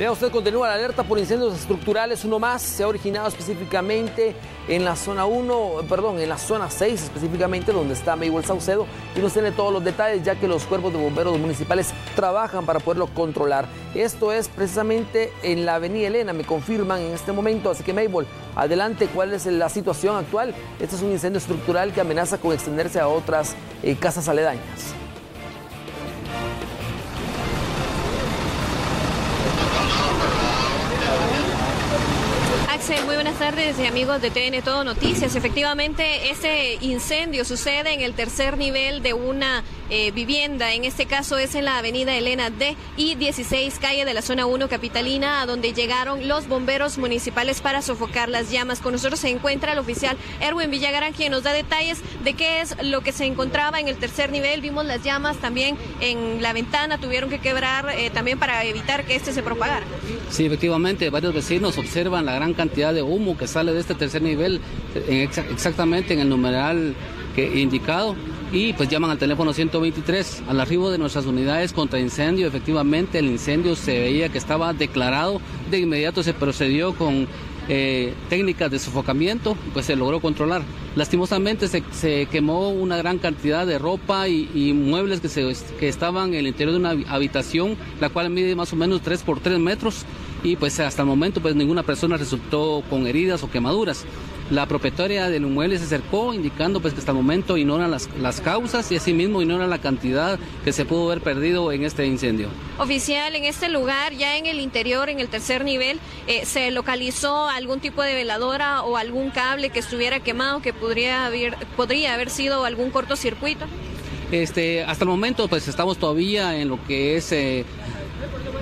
Vea usted continúa la alerta por incendios estructurales. Uno más se ha originado específicamente en la zona 1, perdón, en la zona 6 específicamente, donde está Maybol Saucedo. Y nos tiene todos los detalles, ya que los cuerpos de bomberos municipales trabajan para poderlo controlar. Esto es precisamente en la avenida Elena, me confirman en este momento. Así que Maybol, adelante, ¿cuál es la situación actual? Este es un incendio estructural que amenaza con extenderse a otras eh, casas aledañas. Muy buenas tardes amigos de TN Todo Noticias. Efectivamente, este incendio sucede en el tercer nivel de una eh, vivienda. En este caso es en la avenida Elena D y 16 calle de la zona 1 capitalina, a donde llegaron los bomberos municipales para sofocar las llamas. Con nosotros se encuentra el oficial Erwin Villagrán, quien nos da detalles de qué es lo que se encontraba en el tercer nivel. Vimos las llamas también en la ventana, tuvieron que quebrar eh, también para evitar que este se propagara. Sí, efectivamente, varios vecinos observan la gran cantidad de humo que sale de este tercer nivel exactamente en el numeral que indicado y pues llaman al teléfono 123 al arribo de nuestras unidades contra incendio. Efectivamente el incendio se veía que estaba declarado, de inmediato se procedió con eh, técnicas de sofocamiento, pues se logró controlar. Lastimosamente se, quemó una gran cantidad de ropa y, muebles que, se, que estaban en el interior de una habitación, la cual mide más o menos 3 por 3 metros y pues hasta el momento pues ninguna persona resultó con heridas o quemaduras. La propietaria del inmueble se acercó indicando pues que hasta el momento ignoran las, las causas y asimismo ignoran la cantidad que se pudo haber perdido en este incendio. Oficial, en este lugar, ya en el interior, en el tercer nivel, eh, ¿se localizó algún tipo de veladora o algún cable que estuviera quemado que podría haber, podría haber sido algún cortocircuito? Este, hasta el momento pues estamos todavía en lo que es... Eh,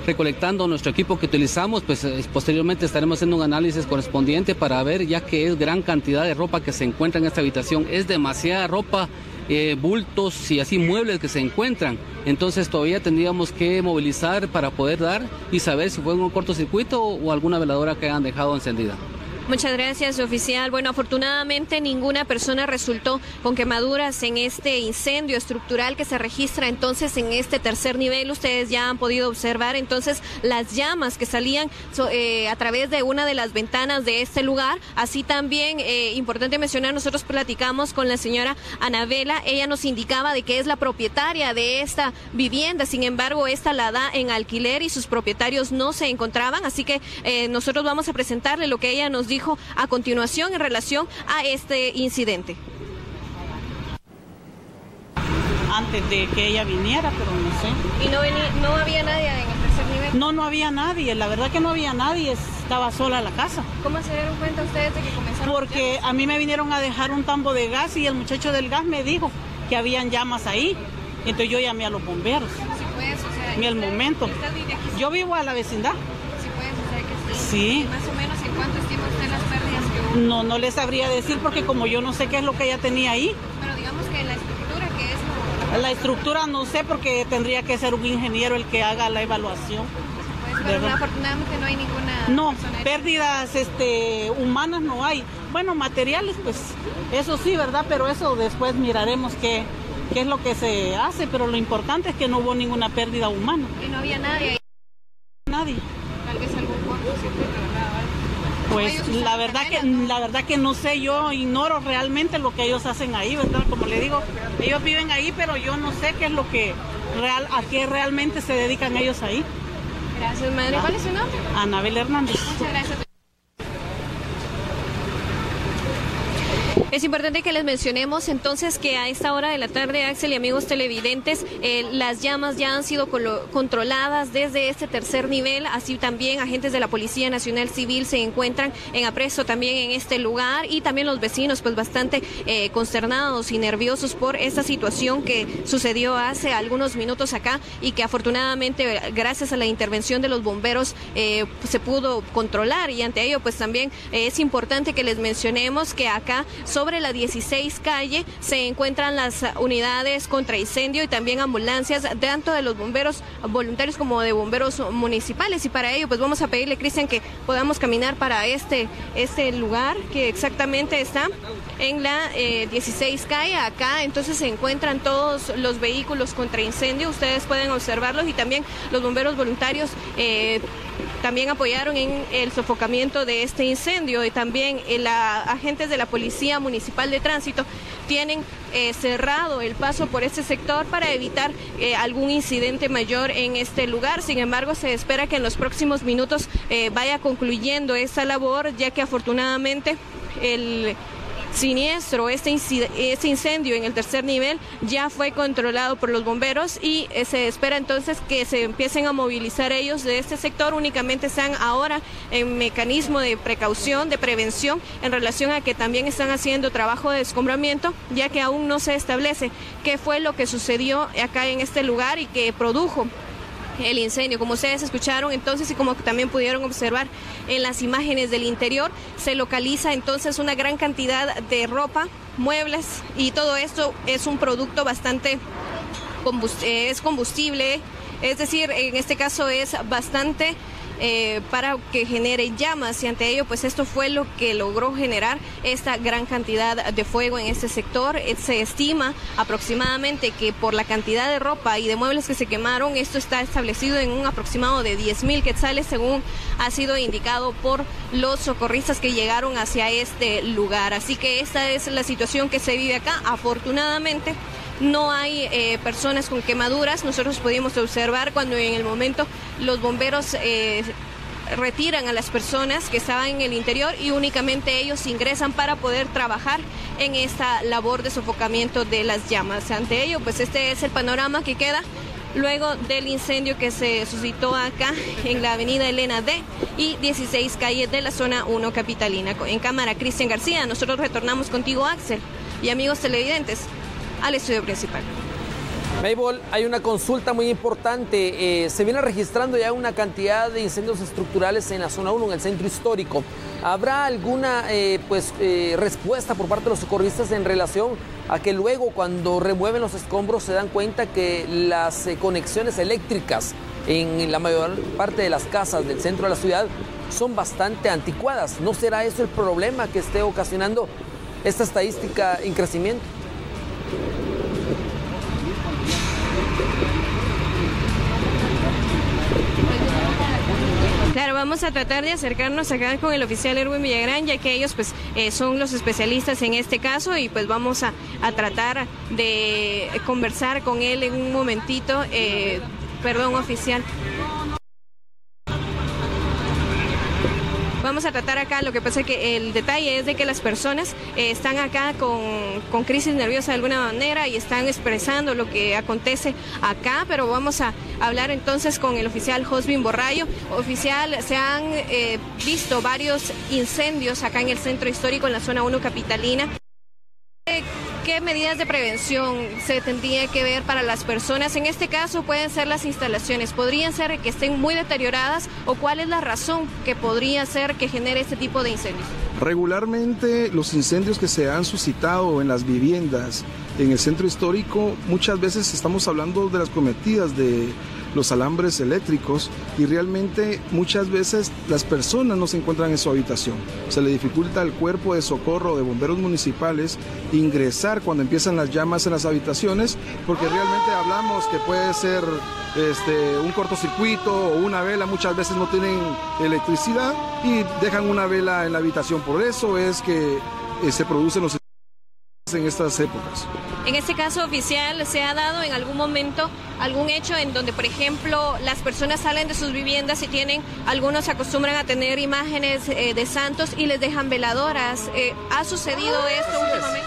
recolectando nuestro equipo que utilizamos, pues eh, posteriormente estaremos haciendo un análisis correspondiente para ver, ya que es gran cantidad de ropa que se encuentra en esta habitación, es demasiada ropa, eh, bultos y así muebles que se encuentran. Entonces todavía tendríamos que movilizar para poder dar y saber si fue un cortocircuito o alguna veladora que hayan dejado encendida. Muchas gracias, oficial. Bueno, afortunadamente ninguna persona resultó con quemaduras en este incendio estructural que se registra entonces en este tercer nivel. Ustedes ya han podido observar entonces las llamas que salían eh, a través de una de las ventanas de este lugar. Así también, eh, importante mencionar, nosotros platicamos con la señora Anabela. Ella nos indicaba de que es la propietaria de esta vivienda. Sin embargo, esta la da en alquiler y sus propietarios no se encontraban. Así que eh, nosotros vamos a presentarle lo que ella nos dijo dijo a continuación en relación a este incidente. Antes de que ella viniera, pero no sé. ¿Y no, no había nadie en el tercer nivel? No, no había nadie. La verdad que no había nadie. Estaba sola la casa. ¿Cómo se dieron cuenta ustedes de que comenzaron? Porque a mí me vinieron a dejar un tambo de gas y el muchacho del gas me dijo que habían llamas ahí. Entonces yo llamé a los bomberos. Pues, o sea, en el momento. Yo vivo a la vecindad. O sea que sí. Sí. Más o menos, ¿en cuánto estima usted las pérdidas que hubo? No, no les sabría decir porque como yo no sé qué es lo que ella tenía ahí. Pero digamos que la estructura que es. La estructura no sé porque tendría que ser un ingeniero el que haga la evaluación. Pues, pero afortunadamente no hay ninguna... No, pérdidas este, humanas no hay. Bueno, materiales, pues eso sí, ¿verdad? Pero eso después miraremos qué, qué es lo que se hace, pero lo importante es que no hubo ninguna pérdida humana. Y no había nadie ahí. Nadie. Tal vez algún cortocircuito, ¿verdad? Pues la verdad que la verdad que no sé, yo ignoro realmente lo que ellos hacen ahí, ¿verdad? Como le digo, ellos viven ahí, pero yo no sé qué es lo que real a qué realmente se dedican ellos ahí. Gracias, madre. ¿Cuál es su nombre? Anabel Hernández. Muchas gracias. Es importante que les mencionemos entonces que a esta hora de la tarde, Axel y amigos televidentes, eh, las llamas ya han sido controladas desde este tercer nivel, así también agentes de la Policía Nacional Civil se encuentran en apreso también en este lugar. Y también los vecinos pues bastante eh, consternados y nerviosos por esta situación que sucedió hace algunos minutos acá y que afortunadamente gracias a la intervención de los bomberos eh, se pudo controlar. Y ante ello pues también es importante que les mencionemos que acá sobre la 16 calle se encuentran las unidades contra incendio y también ambulancias, tanto de los bomberos voluntarios como de bomberos municipales. Y para ello, pues vamos a pedirle, Cristian, que podamos caminar para este, este lugar que exactamente está en la 16 calle. Acá entonces se encuentran todos los vehículos contra incendio. Ustedes pueden observarlos y también los bomberos voluntarios también apoyaron en el sofocamiento de este incendio y también los agentes de la Policía Municipal de Tránsito tienen eh, cerrado el paso por este sector para evitar eh, algún incidente mayor en este lugar. Sin embargo, se espera que en los próximos minutos eh, vaya concluyendo esa labor, ya que afortunadamente el siniestro, este, este, incendio en el tercer nivel ya fue controlado por los bomberos y eh, se espera entonces que se empiecen a movilizar ellos de este sector, únicamente sean ahora en mecanismo de precaución, de prevención, en relación a que también están haciendo trabajo de descombramiento, ya que aún no se establece qué fue lo que sucedió acá en este lugar y que produjo el incendio. Como ustedes escucharon entonces y como también pudieron observar en las imágenes del interior, se localiza entonces una gran cantidad de ropa, muebles y todo esto es un producto bastante es combustible, es decir, en este caso es bastante eh, para que genere llamas y ante ello pues esto fue lo que logró generar esta gran cantidad de fuego en este sector. Eh, se estima aproximadamente que por la cantidad de ropa y de muebles que se quemaron, esto está establecido en un aproximado de 10 mil quetzales según ha sido indicado por los socorristas que llegaron hacia este lugar. Así que esta es la situación que se vive acá. Afortunadamente no hay eh, personas con quemaduras. Nosotros pudimos observar cuando en el momento los bomberos eh, retiran a las personas que estaban en el interior y únicamente ellos ingresan para poder trabajar en esta labor de sofocamiento de las llamas. Ante ello, pues este es el panorama que queda luego del incendio que se suscitó acá en la avenida Elena D y 16 calles de la zona 1 capitalina. En cámara, Cristian García, nosotros retornamos contigo, Axel, y amigos televidentes al estudio principal. Maybol, hay una consulta muy importante. Eh, se viene registrando ya una cantidad de incendios estructurales en la zona 1, en el centro histórico. ¿Habrá alguna eh, pues, eh, respuesta por parte de los socorristas en relación a que luego cuando remueven los escombros se dan cuenta que las conexiones eléctricas en la mayor parte de las casas del centro de la ciudad son bastante anticuadas? ¿No será eso el problema que esté ocasionando esta estadística en crecimiento? Claro, vamos a tratar de acercarnos acá con el oficial Erwin Villagrán, ya que ellos pues eh, son los especialistas en este caso y pues vamos a, tratar de conversar con él en un momentito. Eh, perdón, oficial. Vamos a tratar acá, lo que pasa es que el detalle es de que las personas eh, están acá con, crisis nerviosa de alguna manera y están expresando lo que acontece acá, pero vamos a hablar entonces con el oficial Josvin Borrayo. Oficial, se han eh, visto varios incendios acá en el centro histórico, en la zona 1 capitalina. ¿Qué medidas de prevención se tendría que ver para las personas? En este caso pueden ser las instalaciones, podrían ser que estén muy deterioradas o cuál es la razón que podría ser que genere este tipo de incendios. Regularmente los incendios que se han suscitado en las viviendas en el centro histórico, muchas veces estamos hablando de las cometidas de los alambres eléctricos y realmente muchas veces las personas no se encuentran en su habitación. Se le dificulta al cuerpo de socorro de bomberos municipales ingresar cuando empiezan las llamas en las habitaciones porque realmente hablamos que puede ser este, un cortocircuito o una vela, muchas veces no tienen electricidad y dejan una vela en la habitación. Por eso es que eh, se producen los en estas épocas. En este caso oficial, ¿se ha dado en algún momento algún hecho en donde, por ejemplo, las personas salen de sus viviendas y tienen, algunos se acostumbran a tener imágenes eh, de santos y les dejan veladoras? Eh, ¿Ha sucedido esto últimamente?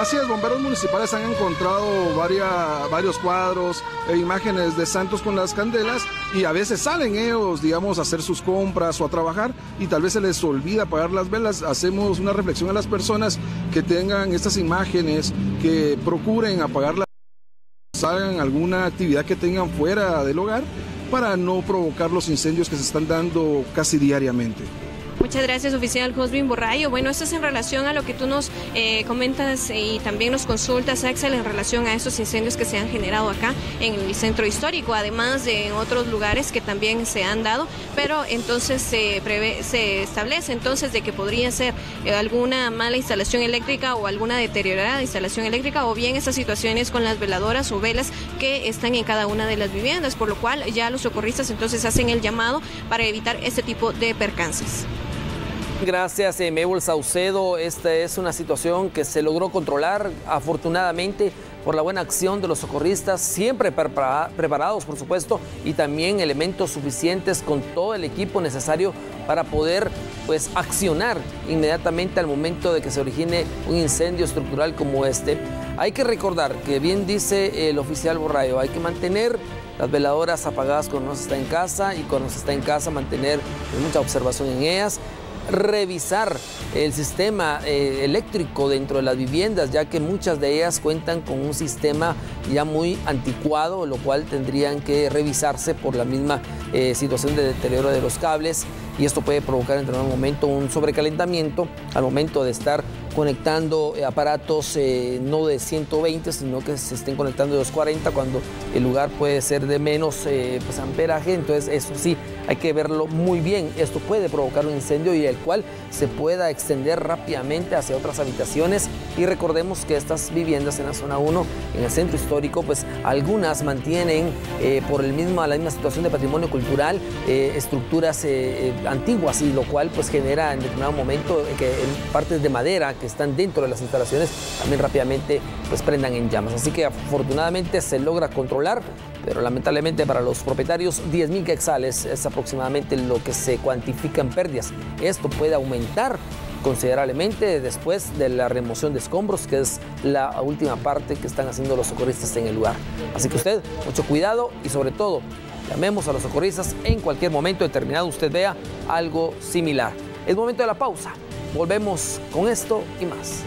Así es, bomberos municipales han encontrado varios cuadros e imágenes de santos con las candelas y a veces salen ellos, digamos, a hacer sus compras o a trabajar y tal vez se les olvida apagar las velas. Hacemos una reflexión a las personas que tengan estas imágenes, que procuren apagarlas, hagan alguna actividad que tengan fuera del hogar para no provocar los incendios que se están dando casi diariamente. Muchas gracias, oficial Josvin Borrayo. Bueno, esto es en relación a lo que tú nos eh, comentas y también nos consultas, Axel, en relación a estos incendios que se han generado acá en el centro histórico, además de en otros lugares que también se han dado, pero entonces se, prevé, se establece entonces de que podría ser eh, alguna mala instalación eléctrica o alguna deteriorada instalación eléctrica o bien esas situaciones con las veladoras o velas que están en cada una de las viviendas, por lo cual ya los socorristas entonces hacen el llamado para evitar este tipo de percances. Gracias, eh, Mebol Saucedo. Esta es una situación que se logró controlar afortunadamente por la buena acción de los socorristas, siempre preparados, por supuesto, y también elementos suficientes con todo el equipo necesario para poder pues, accionar inmediatamente al momento de que se origine un incendio estructural como este. Hay que recordar que bien dice el oficial Borrayo, hay que mantener las veladoras apagadas cuando no se está en casa y cuando se está en casa mantener mucha observación en ellas revisar el sistema eh, eléctrico dentro de las viviendas, ya que muchas de ellas cuentan con un sistema ya muy anticuado, lo cual tendrían que revisarse por la misma eh, situación de deterioro de los cables. Y esto puede provocar en un momento un sobrecalentamiento al momento de estar conectando eh, aparatos no de 120, sino que se estén conectando de 240 cuando el lugar puede ser de menos pues, amperaje, entonces eso sí hay que verlo muy bien. Esto puede provocar un incendio y el cual se pueda extender rápidamente hacia otras habitaciones. Y recordemos que estas viviendas en la zona 1, en el centro histórico, pues algunas mantienen eh, por el mismo, la misma situación de patrimonio cultural eh, estructuras eh, antiguas y lo cual pues genera en determinado momento que partes de madera que están dentro de las instalaciones también rápidamente pues prendan en llamas. Así que afortunadamente se logra controlar pero lamentablemente para los propietarios 10.000 quetzales es aproximadamente lo que se cuantifica en pérdidas. Esto puede aumentar considerablemente después de la remoción de escombros, que es la última parte que están haciendo los socorristas en el lugar. Así que usted, mucho cuidado y sobre todo, llamemos a los socorristas en cualquier momento determinado usted vea algo similar. Es momento de la pausa. Volvemos con esto y más.